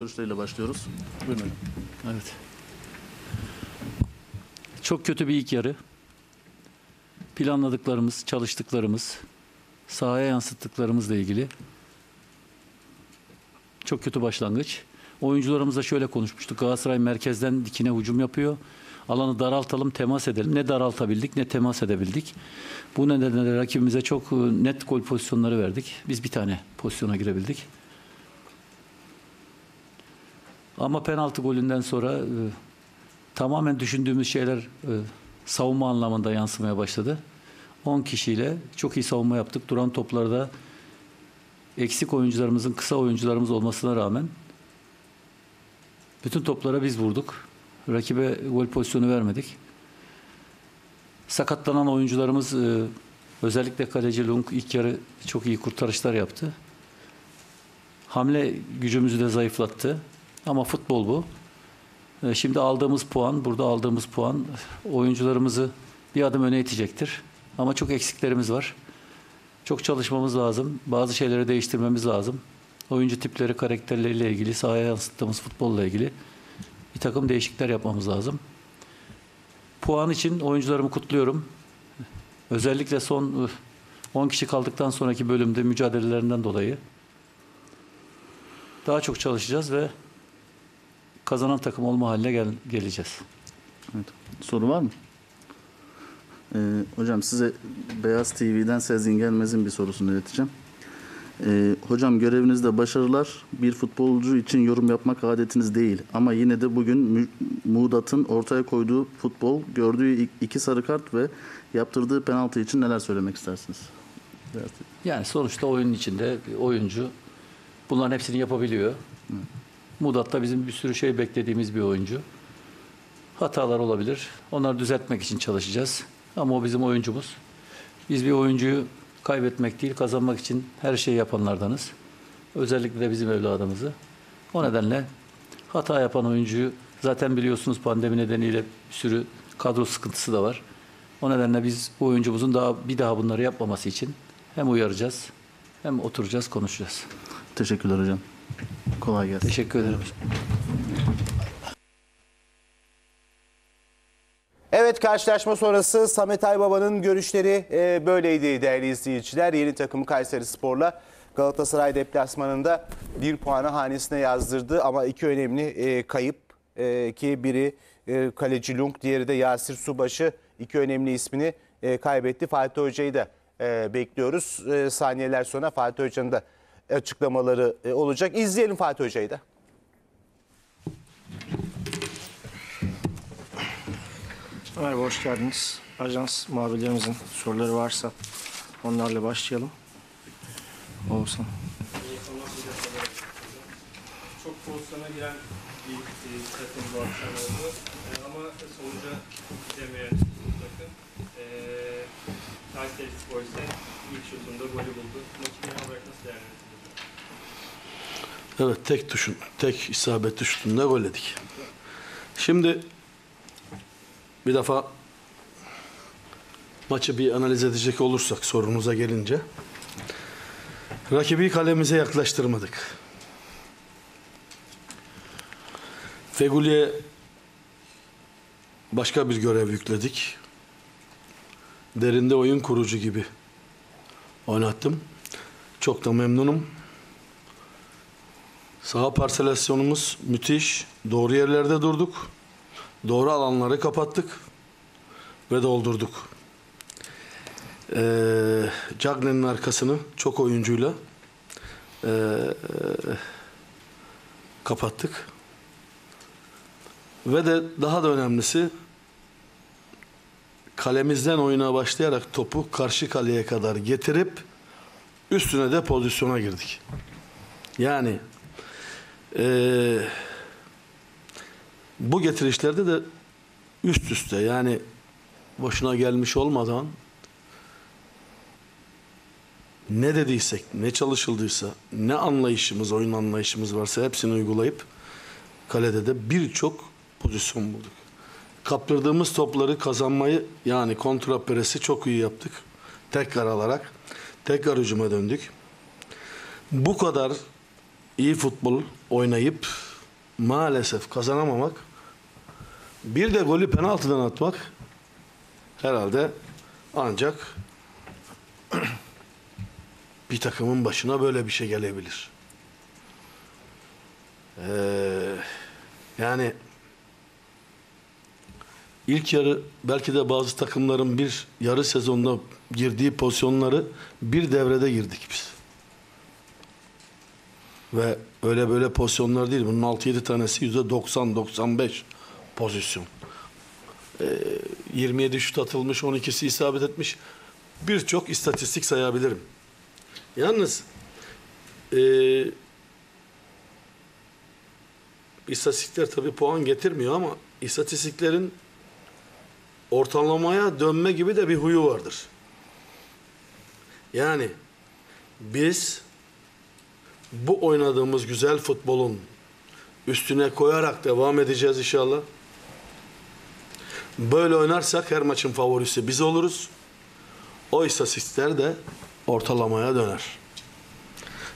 Görüşleriyle başlıyoruz. Buyurun. Evet. Çok kötü bir ilk yarı. Planladıklarımız, çalıştıklarımız, sahaya yansıttıklarımızla ilgili çok kötü başlangıç. Oyuncularımızla şöyle konuşmuştuk. Galatasaray merkezden dikine hücum yapıyor. Alanı daraltalım, temas edelim. Ne daraltabildik ne temas edebildik. Bu nedenle rakibimize çok e, net gol pozisyonları verdik. Biz bir tane pozisyona girebildik. Ama penaltı golünden sonra e, tamamen düşündüğümüz şeyler e, savunma anlamında yansımaya başladı. 10 kişiyle çok iyi savunma yaptık. Duran toplarda eksik oyuncularımızın kısa oyuncularımız olmasına rağmen bütün toplara biz vurduk. Rakibe gol pozisyonu vermedik. Sakatlanan oyuncularımız e, özellikle kaleci Lung ilk yarı çok iyi kurtarışlar yaptı. Hamle gücümüzü de zayıflattı. Ama futbol bu. E, Şimdi aldığımız puan, burada aldığımız puan oyuncularımızı bir adım öne itecektir. Ama çok eksiklerimiz var. Çok çalışmamız lazım. Bazı şeyleri değiştirmemiz lazım. Oyuncu tipleri, karakterleriyle ilgili, sahaya yansıttığımız futbolla ilgili bir takım değişiklikler yapmamız lazım. Puan için oyuncularımı kutluyorum. Özellikle son ıh, 10 kişi kaldıktan sonraki bölümde mücadelelerinden dolayı daha çok çalışacağız ve kazanan takım olma haline gel- geleceğiz. Evet. Soru var mı? Ee, hocam size Beyaz TV'den Sezgin Gelmez'in bir sorusunu ileteceğim. Ee, hocam görevinizde başarılar bir futbolcu için yorum yapmak adetiniz değil. Ama yine de bugün Muğdat'ın ortaya koyduğu futbol, gördüğü ik- iki sarı kart ve yaptırdığı penaltı için neler söylemek istersiniz? Yani sonuçta oyunun içinde bir oyuncu bunların hepsini yapabiliyor. Mudat da bizim bir sürü şey beklediğimiz bir oyuncu. Hatalar olabilir. Onları düzeltmek için çalışacağız. Ama o bizim oyuncumuz. Biz bir oyuncuyu kaybetmek değil, kazanmak için her şeyi yapanlardanız. Özellikle de bizim evladımızı. O nedenle hata yapan oyuncuyu zaten biliyorsunuz pandemi nedeniyle bir sürü kadro sıkıntısı da var. O nedenle biz bu oyuncumuzun daha bir daha bunları yapmaması için hem uyaracağız hem oturacağız, konuşacağız. Teşekkürler hocam. Kolay gelsin. Teşekkür ederim. Evet karşılaşma sonrası Samet Aybaba'nın görüşleri e, böyleydi değerli izleyiciler. Yeni takımı Kayseri Spor'la Galatasaray deplasmanında bir puanı hanesine yazdırdı ama iki önemli e, kayıp e, ki biri e, kaleci Lung diğeri de Yasir Subaşı iki önemli ismini e, kaybetti. Fatih Hoca'yı da e, bekliyoruz. E, saniyeler sonra Fatih Hoca'nın da açıklamaları e, olacak. İzleyelim Fatih Hoca'yı da. Merhaba, hoş geldiniz. Ajans muhabirlerimizin soruları varsa onlarla başlayalım. Olsun. çok pozisyona giren bir e, takım bu akşam oldu. E, ama sonuca gidemeyen bir takım. E, Kayseri Spor ise ilk şutunda golü buldu. Maçı genel olarak nasıl değerlendiriyorsunuz? Evet tek tuşun, tek isabetli şutunda gol yedik. Şimdi bir defa maçı bir analiz edecek olursak sorunuza gelince rakibi kalemize yaklaştırmadık. Feguli'ye başka bir görev yükledik. Derinde oyun kurucu gibi oynattım. Çok da memnunum. Saha parselasyonumuz müthiş. Doğru yerlerde durduk. Doğru alanları kapattık ve doldurduk. Ee, Cagney'in arkasını çok oyuncuyla ee, kapattık. Ve de daha da önemlisi kalemizden oyuna başlayarak topu karşı kaleye kadar getirip üstüne de pozisyona girdik. Yani ee, bu getirişlerde de üst üste yani boşuna gelmiş olmadan ne dediysek, ne çalışıldıysa, ne anlayışımız, oyun anlayışımız varsa hepsini uygulayıp kalede de birçok pozisyon bulduk. Kaptırdığımız topları kazanmayı yani kontra presi çok iyi yaptık. Tekrar alarak tekrar hücuma döndük. Bu kadar iyi futbol oynayıp maalesef kazanamamak bir de golü penaltıdan atmak herhalde ancak bir takımın başına böyle bir şey gelebilir. Ee, yani ilk yarı belki de bazı takımların bir yarı sezonda girdiği pozisyonları bir devrede girdik biz. Ve öyle böyle pozisyonlar değil. Bunun 6-7 tanesi %90-95 pozisyon. Ee, 27 şut atılmış, 12'si isabet etmiş. Birçok istatistik sayabilirim. Yalnız eee istatistikler tabii puan getirmiyor ama istatistiklerin ortalamaya dönme gibi de bir huyu vardır. Yani biz bu oynadığımız güzel futbolun üstüne koyarak devam edeceğiz inşallah. Böyle oynarsak her maçın favorisi biz oluruz. O istatistikler de ortalamaya döner.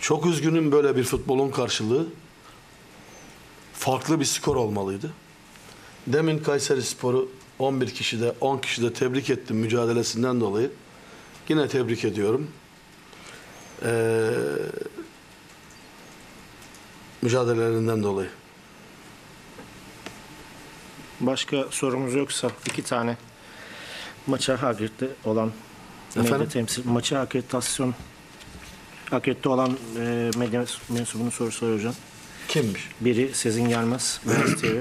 Çok üzgünüm böyle bir futbolun karşılığı farklı bir skor olmalıydı. Demin Kayseri Spor'u 11 kişide 10 kişide tebrik ettim mücadelesinden dolayı. Yine tebrik ediyorum. Ee, mücadelelerinden dolayı. Başka sorumuz yoksa iki tane maça hakirette olan medya Efendim? temsil maça akreditasyon akredite olan e, medya mensubunun sorusu hocam. Kimmiş? Biri Sezin Gelmez, Beyaz TV.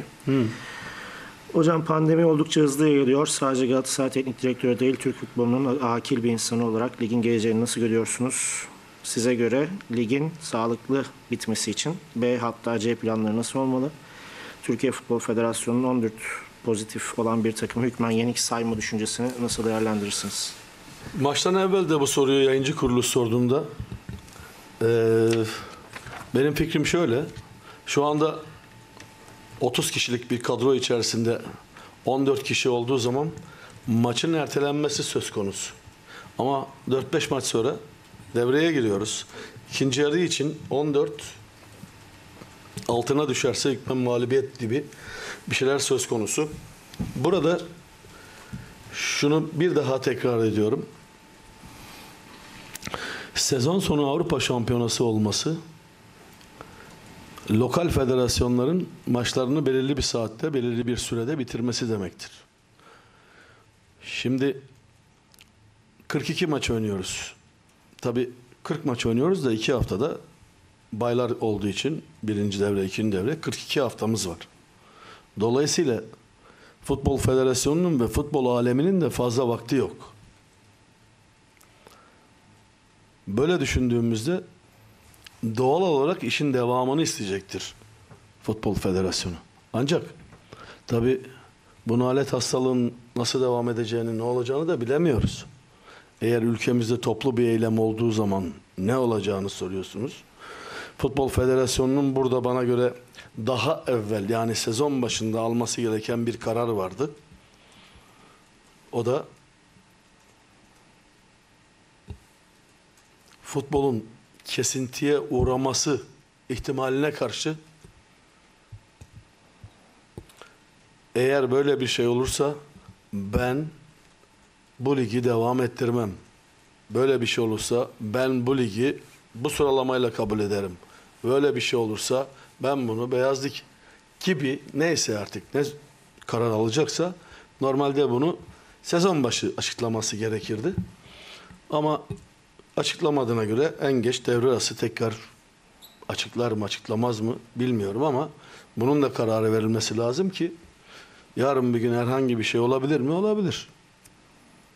Hocam pandemi oldukça hızlı yayılıyor. Sadece Galatasaray Teknik Direktörü değil, Türk futbolunun akil bir insanı olarak ligin geleceğini nasıl görüyorsunuz? Size göre ligin sağlıklı bitmesi için B hatta C planları nasıl olmalı? Türkiye Futbol Federasyonu'nun 14 pozitif olan bir takım hükmen yenik sayma düşüncesini nasıl değerlendirirsiniz? Maçtan evvel de bu soruyu yayıncı kuruluş sorduğumda eee, benim fikrim şöyle. Şu anda 30 kişilik bir kadro içerisinde 14 kişi olduğu zaman maçın ertelenmesi söz konusu. Ama 4-5 maç sonra devreye giriyoruz. İkinci yarı için 14 altına düşerse hükmen mağlubiyet gibi bir şeyler söz konusu. Burada şunu bir daha tekrar ediyorum. Sezon sonu Avrupa Şampiyonası olması lokal federasyonların maçlarını belirli bir saatte, belirli bir sürede bitirmesi demektir. Şimdi 42 maç oynuyoruz. Tabii 40 maç oynuyoruz da 2 haftada baylar olduğu için birinci devre, ikinci devre 42 haftamız var. Dolayısıyla Futbol Federasyonu'nun ve futbol aleminin de fazla vakti yok. Böyle düşündüğümüzde doğal olarak işin devamını isteyecektir Futbol Federasyonu. Ancak tabi bu nalet hastalığın nasıl devam edeceğini, ne olacağını da bilemiyoruz. Eğer ülkemizde toplu bir eylem olduğu zaman ne olacağını soruyorsunuz. Futbol Federasyonu'nun burada bana göre daha evvel yani sezon başında alması gereken bir karar vardı. O da futbolun kesintiye uğraması ihtimaline karşı eğer böyle bir şey olursa ben bu ligi devam ettirmem. Böyle bir şey olursa ben bu ligi bu sıralamayla kabul ederim. Böyle bir şey olursa ben bunu beyaz lig gibi neyse artık ne karar alacaksa normalde bunu sezon başı açıklaması gerekirdi. Ama açıklamadığına göre en geç devre arası tekrar açıklar mı açıklamaz mı bilmiyorum ama bunun da kararı verilmesi lazım ki yarın bir gün herhangi bir şey olabilir mi? Olabilir.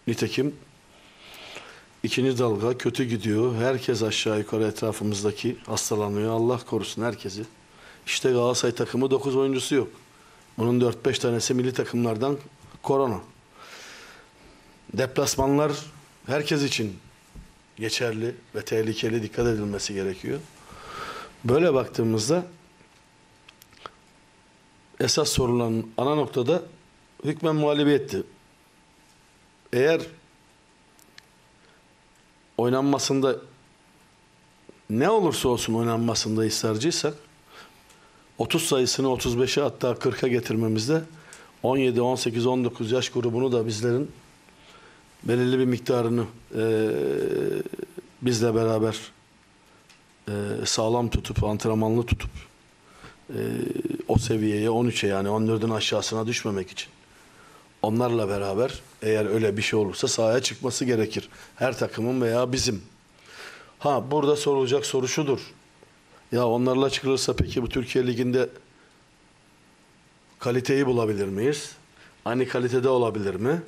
Nitekim ikinci dalga kötü gidiyor. Herkes aşağı yukarı etrafımızdaki hastalanıyor. Allah korusun herkesi. İşte Galatasaray takımı 9 oyuncusu yok. Bunun 4-5 tanesi milli takımlardan korona. Deplasmanlar herkes için geçerli ve tehlikeli dikkat edilmesi gerekiyor. Böyle baktığımızda esas sorulan ana noktada hükmen muhalibiyetti. Eğer oynanmasında ne olursa olsun oynanmasında ısrarcıysak 30 sayısını 35'e hatta 40'a getirmemizde 17, 18, 19 yaş grubunu da bizlerin belirli bir miktarını eee, bizle beraber eee, sağlam tutup, antrenmanlı tutup eee, o seviyeye 13'e yani 14'ün aşağısına düşmemek için onlarla beraber eğer öyle bir şey olursa sahaya çıkması gerekir. Her takımın veya bizim. Ha burada sorulacak soru şudur. Ya onlarla çıkılırsa peki bu Türkiye Ligi'nde kaliteyi bulabilir miyiz? Aynı kalitede olabilir mi?